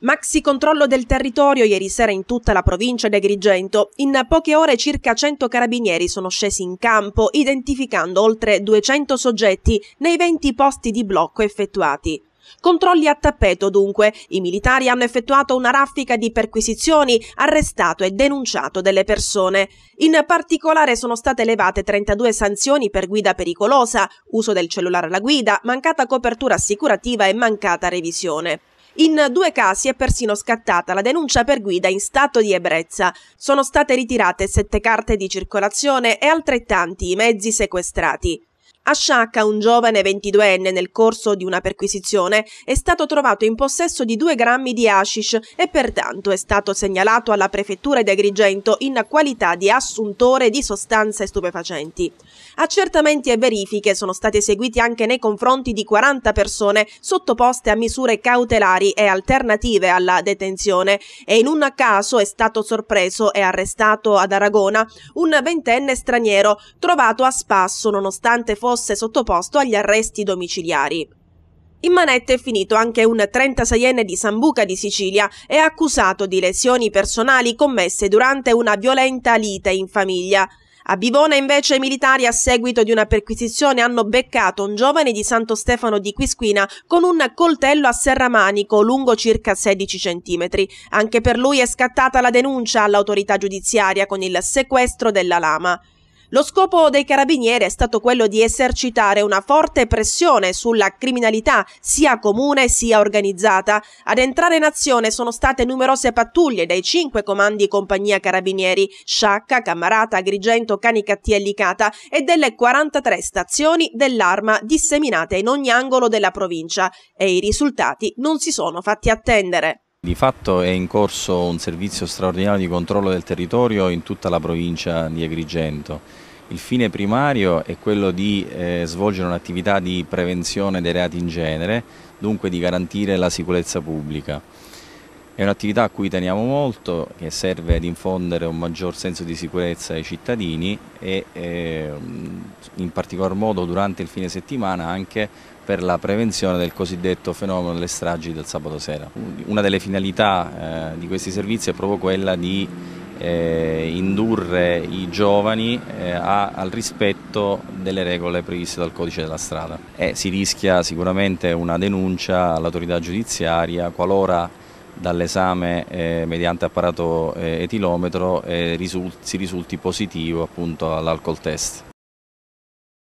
Maxi controllo del territorio ieri sera in tutta la provincia di Agrigento. In poche ore circa 100 carabinieri sono scesi in campo, identificando oltre 200 soggetti nei 20 posti di blocco effettuati. Controlli a tappeto dunque, i militari hanno effettuato una raffica di perquisizioni, arrestato e denunciato delle persone. In particolare sono state elevate 32 sanzioni per guida pericolosa, uso del cellulare alla guida, mancata copertura assicurativa e mancata revisione. In due casi è persino scattata la denuncia per guida in stato di ebbrezza. Sono state ritirate sette carte di circolazione e altrettanti i mezzi sequestrati. A Sciacca un giovane 22enne nel corso di una perquisizione è stato trovato in possesso di due grammi di hashish e pertanto è stato segnalato alla prefettura di Agrigento in qualità di assuntore di sostanze stupefacenti. Accertamenti e verifiche sono stati eseguiti anche nei confronti di 40 persone sottoposte a misure cautelari e alternative alla detenzione e in un caso è stato sorpreso e arrestato ad Aragona un ventenne straniero trovato a spasso nonostante fosse fosse sottoposto agli arresti domiciliari. In manette è finito anche un 36enne di Sambuca di Sicilia e accusato di lesioni personali commesse durante una violenta lite in famiglia. A Bivona invece i militari a seguito di una perquisizione hanno beccato un giovane di Santo Stefano di Quisquina con un coltello a serramanico lungo circa 16 cm. Anche per lui è scattata la denuncia all'autorità giudiziaria con il sequestro della lama. Lo scopo dei carabinieri è stato quello di esercitare una forte pressione sulla criminalità, sia comune sia organizzata. Ad entrare in azione sono state numerose pattuglie dai cinque comandi compagnia carabinieri, Sciacca, Cammarata, Agrigento, Canicattì e Licata e delle 43 stazioni dell'arma disseminate in ogni angolo della provincia e i risultati non si sono fatti attendere. Di fatto è in corso un servizio straordinario di controllo del territorio in tutta la provincia di Agrigento. Il fine primario è quello di eh, svolgere un'attività di prevenzione dei reati in genere, dunque di garantire la sicurezza pubblica. È un'attività a cui teniamo molto, che serve ad infondere un maggior senso di sicurezza ai cittadini e eh, in particolar modo durante il fine settimana anche per la prevenzione del cosiddetto fenomeno delle stragi del sabato sera. Una delle finalità eh, di questi servizi è proprio quella di eh, indurre i giovani eh, a, al rispetto delle regole previste dal codice della strada. E si rischia sicuramente una denuncia all'autorità giudiziaria qualora dall'esame eh, mediante apparato eh, etilometro eh, risulti, si risulti positivo all'alcol test.